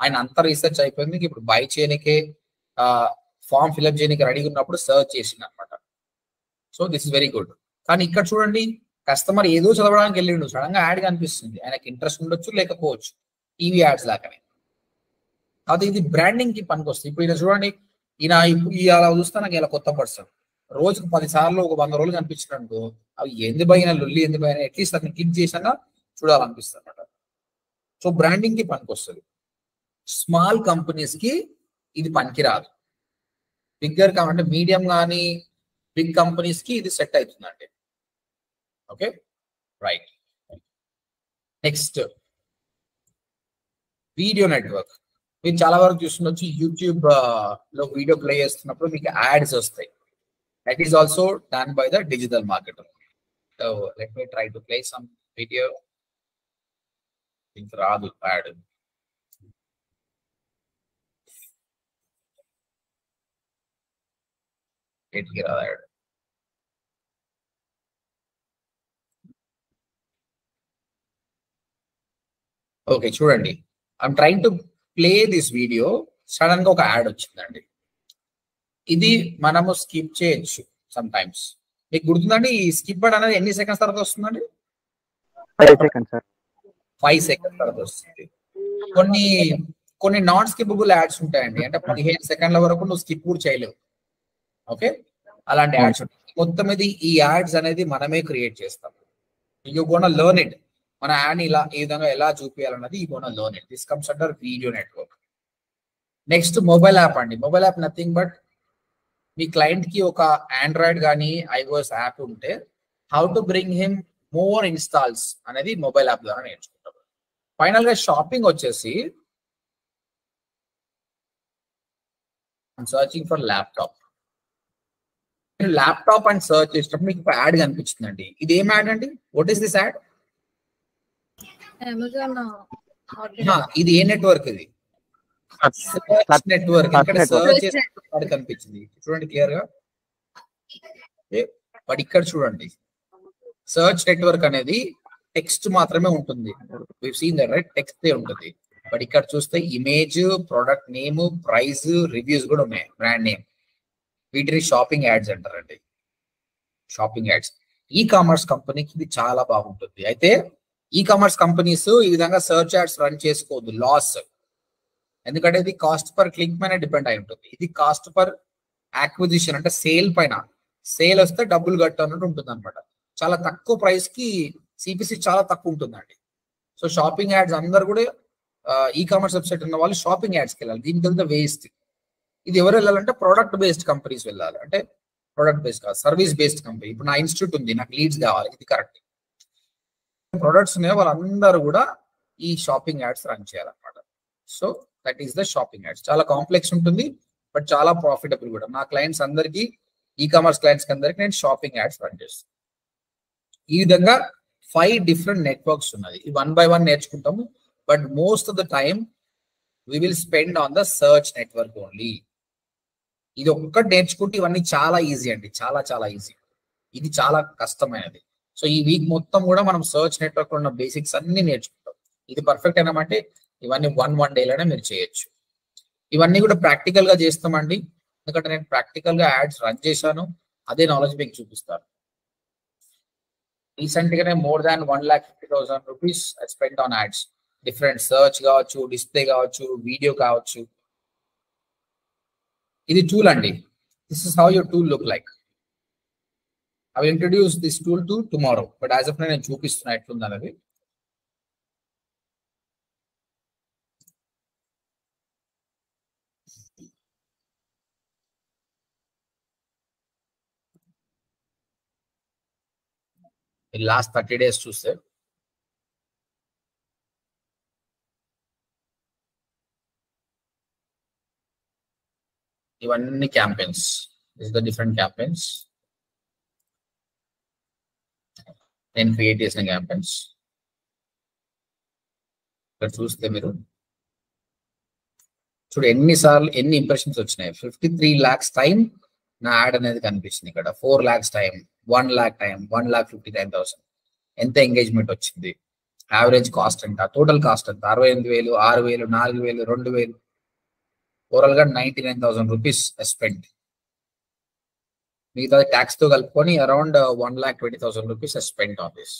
ఆయన అంత రీసెర్చ్ అయిపోయింది. ఇప్పుడు బై చేయనికే ఫామ్ ఫిల్అప్ చేయడానికి రెడీగా ఉన్నప్పుడు సర్చ్ చేసింది అనమాట so this is very good. కానీ ఇక్కడ చూడండి కస్టమర్ ఏదో చదవడానికి వెళ్ళిండు. సడన్గా యాడ్ కనిపిస్తుంది. ఆయనకి ఇంట్రెస్ట్ ఉండొచ్చు లేకపోవచ్చు. టీవీ యాడ్స్ లాగానే. అది ఇది బ్రాండింగ్కి పనికొస్తుంది ఇప్పుడు ఈయన చూడండి ఈయన ఇప్పుడు ఇలా చూస్తే నాకు ఇలా కొత్త పర్సన్. రోజుకు పది సార్లు ఒక వంద రోజులు కనిపించినట్టు అవి ఎందు పైన లొల్లి ఎందు పైన అట్లీస్ట్ అతను క్లిక్ చేసినా చూడాలనిపిస్తుంది అనమాట సో బ్రాండింగ్కి పనికి వస్తుంది స్మాల్ కంపెనీస్కి ఇది పనికిరాదు. బిగ్గర్ అంటే మీడియం కానీ బిగ్ కంపెనీస్కి ఇది సెట్ అవుతుందండి. Okay right next video network మీరు చాలా వరకు చూస్తుండొచ్చు యూట్యూబ్లో వీడియో ప్లే చేస్తున్నప్పుడు మీకు యాడ్స్ వస్తాయి. That is also done by the digital marketer so let me try to play some video ఇంక రాదు యాడ్ ఎట్కి రాదు యాడ్ ఓకే చూడండి. I'm trying to play this video సడన్గా ఒక యాడ్ వచ్చిందండి. ఇది మనము స్కిప్ చేయొచ్చు సమ్ టైమ్స్ మీకు గుర్తుందండి? ఈ స్కిప్ అనేది ఎన్ని సెకండ్స్ తర్వాత వస్తుందండి? Five second sir five seconds తర్వాత వస్తుంది. కొన్ని కొన్ని నాన్ స్కిపబుల్ యాడ్స్ ఉంటాయండి. అంటే పదిహేను సెకండ్ల వరకు నువ్వు స్కిప్ కూడా చేయలేవు. ఓకే అలాంటి యాడ్స్ ఉంటాయి. మొత్తం ఇది ఈ యాడ్స్ అనేది మనమే క్రియేట్ చేస్తాం. యూ గోన లర్న్ ఇట్ మన యాడ్ ఇలా ఈ విధంగా ఎలా చూపించాలన్నది ఈ gonna learn this comes under video network next mobile app అండి. మొబైల్ యాప్ నథింగ్ బట్ మీ క్లయింట్కి ఒక ఆండ్రాయిడ్ కానీ ఐఓఎస్ యాప్ ఉంటే how to bring him more installs అనేది మొబైల్ యాప్ ద్వారా నేర్చుకుంటాం. ఫైనల్గా షాపింగ్ వచ్చేసి searching for laptop laptop and search చేసినప్పుడు మీకు ఒక యాడ్ కనిపించిందండి ఇది ఏం యాడ్ అండి? What is this ad Amazon ఇది ఏ నెట్వర్క్ ఇది? సర్చ్ నెట్వర్క్ ఇక్కడ సర్చ్ కనిపించింది. చూడండి క్లియర్గా. బట్ ఇక్కడ చూడండి. సర్చ్ నెట్వర్క్ అనేది టెక్స్ట్ మాత్రమే ఉంటుంది. సీన్ దట్ రైట్ టెక్స్ట్ ఉంటుంది. బట్ ఇక్కడ చూస్తే image product name price reviews కూడా ఉన్నాయి. బ్రాండ్ నేమ్ వీటిని షాపింగ్ యాడ్స్ అంటారండి. షాపింగ్ యాడ్స్ ఈ కామర్స్ కంపెనీకి ఇది చాలా బాగుంటుంది. అయితే ఈ కామర్స్ కంపెనీస్ ఈ విధంగా సర్చ్ యాడ్స్ రన్ చేసుకోవద్దు లాస్ ఎందుకంటే ఇది కాస్ట్ పర్ క్లిక్ పైన డిపెండ్ అయి ఉంటుంది. ఇది కాస్ట్ పర్ యాక్విజిషన్ అంటే సేల్ పైన. సేల్ వస్తే డబ్బులు కట్టు అన్నట్టు ఉంటుంది అనమాట చాలా తక్కువ ప్రైస్కి సిపిసి చాలా తక్కువ ఉంటుందండి. సో షాపింగ్ యాడ్స్ అందరు కూడా ఈ కామర్స్ వెబ్సైట్ ఉన్న వాళ్ళు షాపింగ్ యాడ్స్కి వెళ్ళాలి. దీనికి వెళ్తే వేస్ట్ ఇది ఎవరు వెళ్ళాలంటే ప్రోడక్ట్ బేస్డ్ కంపెనీస్ వెళ్ళాలి. అంటే ప్రోడక్ట్ బేస్డ్ కాదు సర్వీస్ బేస్డ్ కంపెనీ ఇప్పుడు నా ఇన్స్టిట్యూట్ ఉంది నాకు లీడ్స్ కావాలి ఇది కరెక్ట్ ప్రొడక్ట్స్ ఉన్నాయి. వాళ్ళందరూ కూడా ఈ షాపింగ్ యాడ్స్ రన్ చేయాలన్నమాట. So that is the shopping ads చాలా కాంప్లెక్స్ ఉంటుంది బట్ చాలా ప్రాఫిటబుల్ కూడా. నా క్లయింట్స్ అందరికీ ఈ కామర్స్ క్లయింట్స్ అందరికి నేను షాపింగ్ యాడ్స్ రన్ చేస్తాను. ఈ విధంగా ఫైవ్ డిఫరెంట్ నెట్వర్క్స్ ఉన్నది వన్ బై వన్ నేర్చుకుంటాము but most of the time we will spend on the search network only ఇది ఒక్కటి నేర్చుకుంటే ఇవన్నీ చాలా ఈజీ అండి. చాలా చాలా ఈజీ ఇది చాలా కష్టమైనది. సో ఈ వీక్ మొత్తం కూడా మనం సర్చ్ నెట్వర్క్ ఉన్న బేసిక్స్ అన్ని నేర్చుకుంటాం. ఇది పర్ఫెక్ట్ అయినామంటే ఇవన్నీ వన్ వన్ డేలోనే మీరు చేయొచ్చు. ఇవన్నీ కూడా ప్రాక్టికల్గా చేస్తామండి. ఎందుకంటే నేను ప్రాక్టికల్గా యాడ్స్ రన్ చేశాను. అదే నాలెడ్జ్ మీకు చూపిస్తాను. రీసెంట్ గానే more than one lakh fifty thousand rupees spend on ads different search కావచ్చు డిస్ప్లే కావచ్చు వీడియో కావచ్చు. ఇది టూల్ అండి. This is how your tool look like I will introduce this tool to tomorrow but as of నేను చూపిస్తున్నా ఎట్లుంది అనేది last thirty days చూస్తే ఇవన్నీ campaigns this the different campaigns నేను క్రియేట్ చేసిన క్యాంపెయిన్స్ ఇక్కడ చూస్తే మీరు చూడు ఎన్నిసార్లు ఎన్ని ఇంప్రెషన్స్ వచ్చినాయి? ఫిఫ్టీ త్రీ ల్యాక్స్ టైం నా యాడ్ అనేది కనిపిస్తుంది ఇక్కడ. Four lakhs time one lakh time one lakh fifty nine thousand ఎంత ఎంగేజ్మెంట్ వచ్చింది? యావరేజ్ కాస్ట్ ఎంత? టోటల్ కాస్ట్ ఎంత? అరవై ఎనిమిది వేలు ఆరు వేలు నాలుగు వేలు రెండు వేలు. ఓవరాల్గా ninety ninety nine thousand rupees spend మిగతా ట్యాక్స్తో కలుపుకొని around one lakh twenty thousand rupees spend on this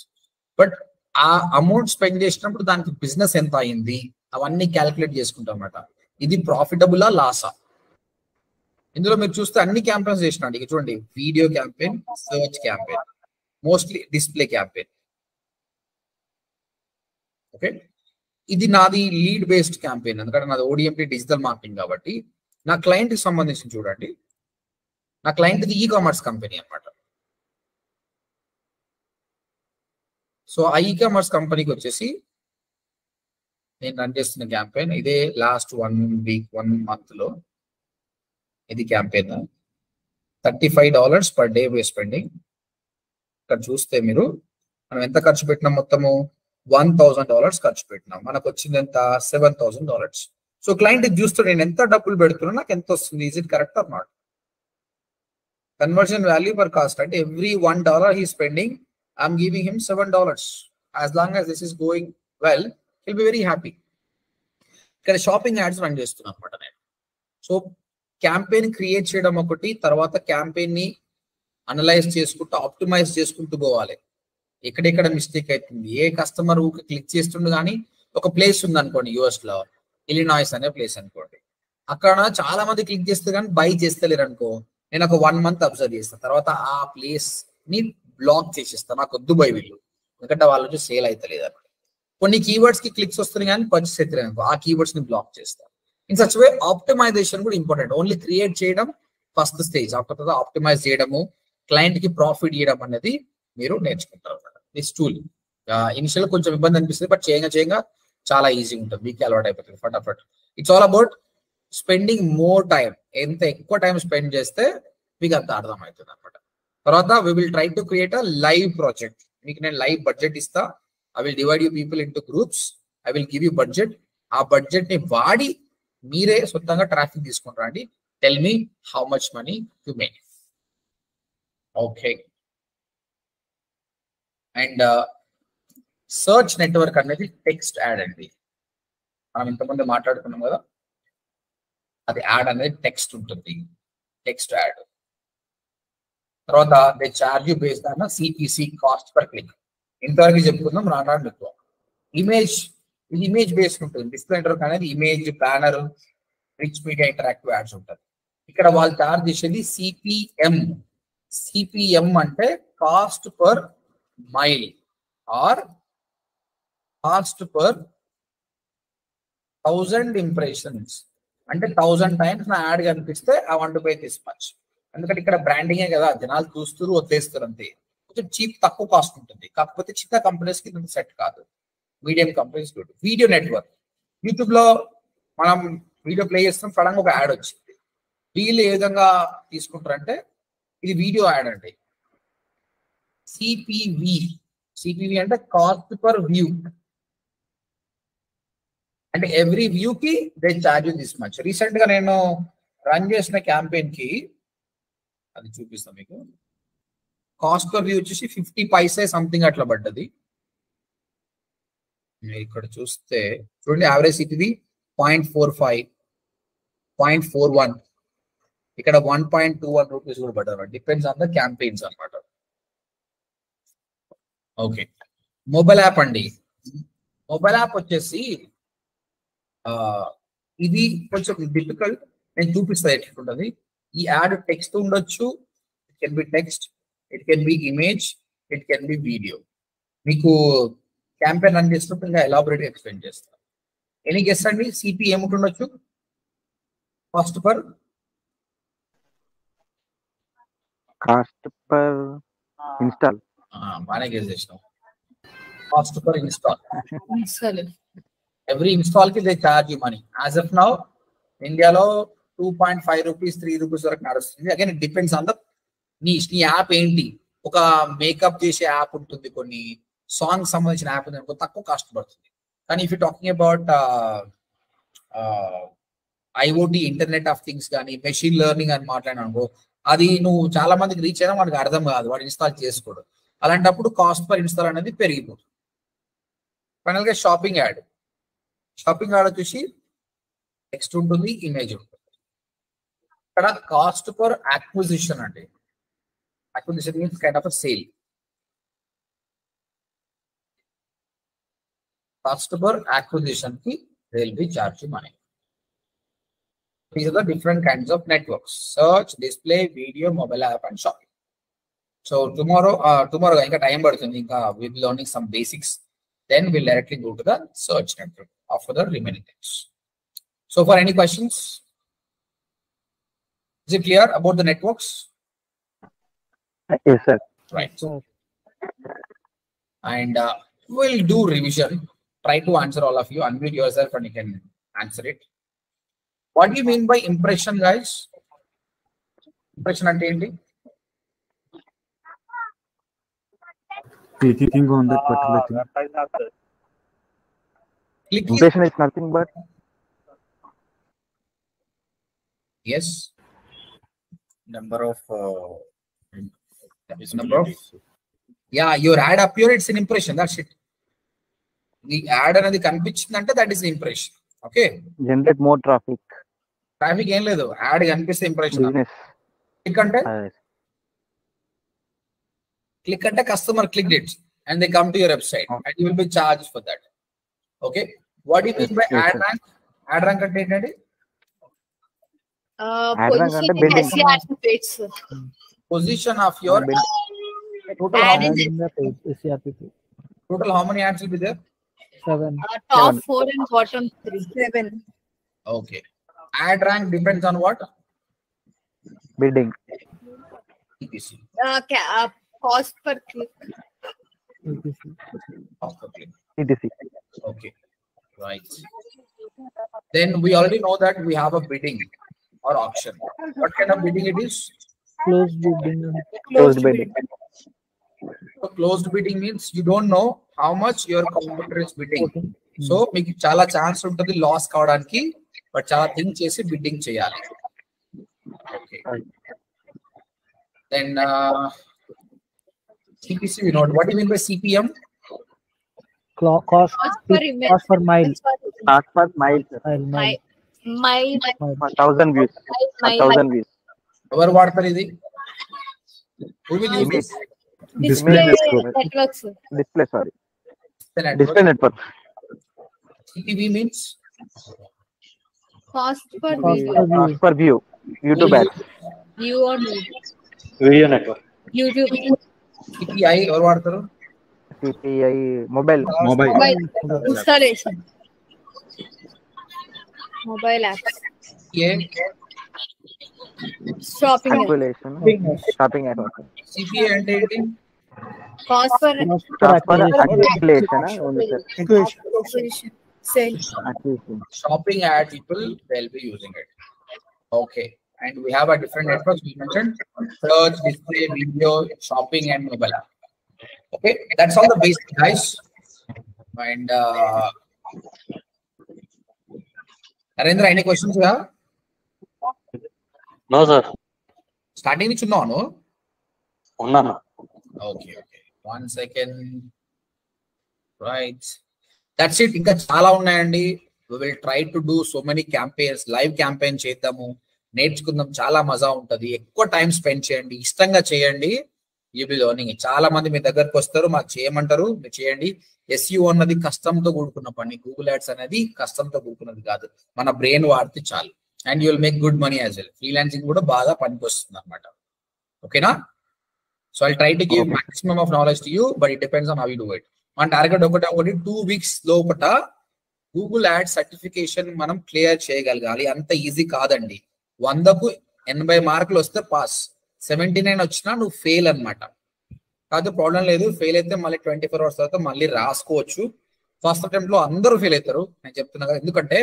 but ఆ అమౌంట్ స్పెండ్ చేసినప్పుడు దానికి బిజినెస్ ఎంత అయింది? అవన్నీ క్యాలిక్యులేట్ చేసుకుంటాం అనమాట ఇది ప్రాఫిటబులా లాసా ఇందులో మీరు చూస్తే అన్ని క్యాంపెయిన్స్ చేసినాడు. ఇక చూడండి video campaign search campaign mostly display campaign okay ఇది నాది లీడ్ బేస్డ్ క్యాంపెయిన్ ఎందుకంటే నాది ఓడిఎంపీ డిజిటల్ మార్కెటింగ్ కాబట్టి. నా క్లయింట్కి సంబంధించి చూడండి. నా క్లయింట్ ఈ కామర్స్ కంపెనీ అనమాట సో ఆ ఈ కామర్స్ కంపెనీకి వచ్చేసి నేను రన్ చేస్తున్న క్యాంపెయిన్ ఇదే లాస్ట్ వన్ వీక్ వన్ మంత్లో ఇది campaign thirty five dollars per day వే స్పెండింగ్ ఇక్కడ చూస్తే మీరు మనం ఎంత ఖర్చు పెట్టినాం మొత్తము? వన్ థౌసండ్ డాలర్స్ ఖర్చు పెట్టినాం. మనకు వచ్చింది ఎంత seven thousand dollars so client చూస్తూ నేను ఎంత డబ్బులు పెడుతున్నా నాకు ఎంత వస్తుంది? Is it correct or not conversion value per cost అంటే every one dollar he spending I'm giving him seven dollars as long as this is going well will be very happy ఇక్కడ షాపింగ్ యాడ్స్ రన్ చేస్తున్నాను అనమాట నేను. So campaign create చేయడం ఒకటి తర్వాత campaign analyse చేసుకుంటూ optimise చేసుకుంటూ పోవాలి. ఎక్కడెక్కడ మిస్టేక్ అవుతుంది ఏ కస్టమర్ క్లిక్ చేస్తుండు కానీ ఒక ప్లేస్ ఉంది అనుకోండి యుఎస్లో ఇలినాయిస్ అనే ప్లేస్ అనుకోండి. అక్కడ చాలా మంది క్లిక్ చేస్తే కానీ బై చేస్తలేరు అనుకో నేను ఒక వన్ మంత్ అబ్జర్వ్ చేస్తాను తర్వాత ఆ ప్లేస్ని బ్లాక్ చేసేస్తాను నాకు వద్దు బై వీళ్ళు. ఎందుకంటే వాళ్ళ నుంచి సేల్ అవుతలేదు అనమాట కొన్ని కీవర్డ్స్కి క్లిక్స్ వస్తున్నాయి కానీ పర్చేస్ అవుతలేదు అనుకో. ఆ కీవర్డ్స్ని బ్లాక్ చేస్తాను ఇన్ సచ్ వే ఆప్టిమైజేషన్ కూడా ఇంపార్టెంట్ ఓన్లీ క్రియేట్ చేయడం ఫస్ట్ స్టేజ్ ఆఫ్టర్ తర్వాత ఆప్టిమైజ్ చేయడము క్లయింట్కి ప్రాఫిట్ ఇవ్వడం అనేది మీరు నేర్చుకుంటారు అనమాట దిస్ టూల్ ఇనిషియల్ కొంచెం ఇబ్బంది అనిపిస్తుంది బట్ చేయంగా చేయంగా చాలా ఈజీ ఉంటుంది. మీకు అలవాటు అయిపోతుంది. ఫటాఫట్. It's all about spending more time ఎంత ఎక్కువ టైం స్పెండ్ చేస్తే మీకు అంత అర్థమవుతుంది అనమాట తర్వాత we will try to create a live project మీకు నేను లైవ్ బడ్జెట్ ఇస్తా. I will divide you people in groups I will give you budget ఆ బడ్జెట్ని వాడి మీరే సొంతంగా ట్రాఫిక్ తీసుకుని రండి. Tell me how much money to make okay and search network అనేది టెక్స్ట్ యాడ్ అండి. మనం ఇంతకుముందు మాట్లాడుకున్నాం కదా? అది యాడ్ అనేది టెక్స్ట్ ఉంటుంది. టెక్స్ట్ యాడ్ తర్వాత they charge you based on CPC cost per click ఇంతవరకు చెప్పుకుందాం రాను ఎక్కువ. ఇమేజ్ ఇది ఇమేజ్ బేస్డ్ ఉంటుంది. డిస్ప్లే నెట్వర్క్ అనేది image banner rich media interactive ads ఉంటుంది. ఇక్కడ వాళ్ళు చార్జ్ చేసేది సిపిఎం సిపిఎం అంటే cost per mille or cost per thousand impressions అంటే థౌజండ్ టైమ్స్ నా యాడ్ కనిపిస్తే I want pay this much ఎందుకంటే ఇక్కడ బ్రాండింగే కదా జనాలు చూస్తారు వదిలేస్తారు అంతే. కొంచెం చీప్ తక్కువ కాస్ట్ ఉంటుంది. కాకపోతే చిన్న కంపెనీస్కి సెట్ కాదు. Medium companies good video network యూట్యూబ్లో మనం వీడియో ప్లే చేస్తాం సడన్ ఒక యాడ్ వచ్చింది. వీళ్ళు ఏ విధంగా తీసుకుంటారంటే ఇది వీడియో యాడ్ అండి. సిపివి సిపివి అంటే కాస్ట్ పర్ వ్యూ అంటే ఎవ్రీ వ్యూ కి దే ఛార్జ్ దిస్ మచ్ రీసెంట్గా నేను రన్ చేసిన క్యాంపెయిన్కి అది చూపిస్తాను మీకు. కాస్ట్ పర్ వ్యూ వచ్చేసి ఫిఫ్టీ పైసే సంథింగ్ అట్లా పడ్డది. ఇక్కడ చూస్తే చూడండి యావరేజ్ ఇది point four five point four one ఇక్కడ one point two one rupees కూడా పడ్డారు. డిపెండ్స్ ఆన్ ద క్యాంపెయిన్స్ అనమాట ఓకే మొబైల్ యాప్ అండి. మొబైల్ యాప్ వచ్చేసి ఇది కొంచెం డిఫికల్ట్ నేను చూపిస్తాను ఎట్లుంటుంది ఈ యాడ్ టెక్స్ట్ ఉండొచ్చు. It can be text it can be image it can be video మీకు క్యాంపెయిన్ రన్ చేసినప్పుడు ఇంకా ఎలాబొరేట్ ఎక్స్ప్లెయిన్ చేస్తాను ఎనీ గెస్ట్ అండి? CP ఏముంటుండొచ్చు first per cost per install బాగానే గెస్ చేసినాం cost per install every ఇన్స్టాల్కి they charge money as of now ఇండియాలో two point five rupees three rupees వరకు నడుస్తుంది. Again it depends on the నీ నీ app ఏంటి? ఒక మేకప్ చేసే యాప్ ఉంటుంది కొన్ని. సాంగ్ సంబంధించిన యాప్ ఉంది అనుకో తక్కువ కాస్ట్ పడుతుంది. కానీ if you talking about IOT internet of things కానీ మెషిన్ లెర్నింగ్ అని మాట్లాడినానుకో అది నువ్వు చాలా మందికి రీచ్ అయినా మనకు అర్థం కాదు. వాడు ఇన్స్టాల్ చేసుకోడు. అలాంటప్పుడు కాస్ట్ పర్ ఇన్స్టాల్ అనేది పెరిగిపోతుంది. ఫైనల్గా షాపింగ్ యాడ్ షాపింగ్ ఆర్డర్ చూసి టెక్స్ట్ ఉంటుంది ఇమేజ్ ఉంటుంది ఇక్కడ కాస్ట్ ఫర్ అక్విజిషన్ అండి acquisition means kind of sale cost for అక్విజిషన్కి will be money different are the different kinds display video mobile app and shopping app, and shopping. ఇంకా time పడుతుంది ఇంకా will learning some basics Then we'll directly go to the search network after the remaining things. So for any questions, is it clear about the networks? Yes sir Right. And uh, we'll do revision. Try to answer all of you. Unmute yourself and you can answer it. What do you mean by impression, guys? Impression అంటే ఏంటి clicking on that particular thing. Click impression is nothing but yes. number of uh, It's number of yeah, your ad appear, it's an impression. That's it. The ad అనేది కనిపించిందంటే that is impression okay generate more traffic traffic ఏం లేదు add కనిపిస్తే impression business click అంటే click at a customer clicked it and they come to your website okay. and you will be charged for that. Okay. What do you mean by ad rank? Ad rank అంటే uh, Position of your total how, many, total how many ads will be there? Seven. Uh, top Seven. four and bottom three. Seven. Okay. Ad rank depends on what? Bidding. Uh, uh, Per click EPC. Cost per click. CTC Okay. Right. Then we already know that we have a bidding or auction. What kind of bidding it is? Closed bidding. Closed bidding So closed bidding means you don't know how much your competitor is bidding. Voting. So మీకు చాలా chance ఉంటుంది loss కావడానికి but చాలా think చేసి bidding చేయాలి okay then CPC CPCU not. What do you mean by CPM? Cost, cost, per, cost per mile. Cost per mile. Mile. Mile. mile. mile. mile. Thousand views. Mile. Thousand views. Our what per is it? Who will use this? Display, display network. Display, sorry. Display network. Display network. CPV means cost per view. Cost per view. YouTube ads. View or on video network. YouTube. CPI ఎవరు వాడతారు CPI mobile Mobile. Mobile installation mobile apps ఏ shopping calculation shopping app CPI అంటే ఏంటి cost per Cost per cost per acquisition. Acquisition ఉంది sir Acquisition. Sale acquisition shopping ad okay and we have a different networks we mentioned search display video shopping and mobile app okay that's all the basic guys and uh Narendra any questions you have No, sir. starting నుంచి ఉన్నాను ఉన్నాను okay okay one second right that's it ఇంకా చాలా ఉన్నాయండి will try to do so many campaigns live campaign చేద్దాము నేర్చుకుందాం చాలా మజా ఉంటది. ఎక్కువ టైం స్పెండ్ చేయండి ఇష్టంగా చేయండి. యూ బి లర్నింగ్ చాలా మంది మీ దగ్గరకు వస్తారు మాకు చేయమంటారు మీరు చేయండి. ఎస్యూ అన్నది కష్టంతో కూడుకున్న పని. గూగుల్ యాడ్స్ అనేది కష్టంతో కూడుకున్నది కాదు. మన బ్రెయిన్ వాడితే చాలు. And you will make good money as well freelancing కూడా బాగా పనికొస్తుంది అనమాట ఓకేనా so I try to give maximum of knowledge to you but it depends on how you do it మన టార్గెట్ ఒకటి ఒకటి టూ వీక్స్ లోపల గూగుల్ యాడ్ సర్టిఫికేషన్ మనం క్లియర్ చేయగలగాలి. అంత ఈజీ కాదండి. వందకు ఎనభై మార్కులు వస్తే పాస్. సెవెంటీ నైన్ వచ్చినా నువ్వు ఫెయిల్ అన్నమాట. కాదు ప్రాబ్లం లేదు ఫెయిల్ అయితే మళ్ళీ ట్వంటీ ఫోర్ అవర్స్ తర్వాత మళ్ళీ రాసుకోవచ్చు. ఫస్ట్ అటెంప్ట్లో అందరూ ఫెయిల్ అవుతారు. నేను చెప్తున్నా కదా ఎందుకంటే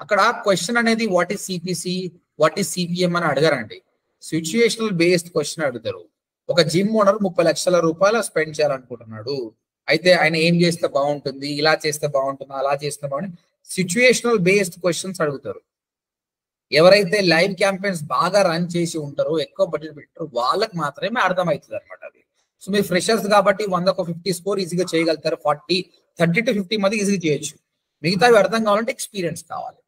అక్కడ క్వశ్చన్ అనేది what is CPC what is CPM అని అడగారండి. సిచ్యుయేషనల్ బేస్డ్ క్వశ్చన్ అడుగుతారు. ఒక జిమ్ ఓనర్ ముప్పై లక్షల రూపాయలు స్పెండ్ చేయాలనుకుంటున్నాడు. అయితే ఆయన ఏం చేస్తే బాగుంటుంది ఇలా చేస్తే బాగుంటుంది అలా చేస్తే బాగుంటుంది సిచ్యుయేషనల్ బేస్డ్ క్వశ్చన్స్ అడుగుతారు. ఎవరైతే లైవ్ క్యాంపెయిన్స్ బాగా రన్ చేసి ఉంటారో ఎక్కువ బడ్జెట్ పెట్టారో వాళ్ళకి మాత్రమే అర్థమవుతుంది అనమాట అది. సో మీరు ఫ్రెషర్స్ కాబట్టి వందకు ఫిఫ్టీ స్కోర్ ఈజీగా చేయగలుగుతారు. ఫార్టీ థర్టీ టు ఫిఫ్టీ మంది ఈజీగా చేయొచ్చు. మిగతావి అర్థం కావాలంటే ఎక్స్పీరియన్స్ కావాలి.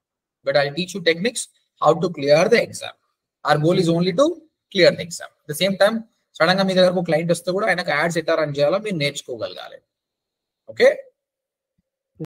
But I teach you techniques how to clear the exam or goal is only to clear the exam the same time సడన్గా మీ దగ్గర క్లయింట్ వస్తే కూడా ఆయనకు యాడ్స్ ఎట్లా రన్ చేయాలో మీరు నేర్చుకోగలగాలి. ఓకే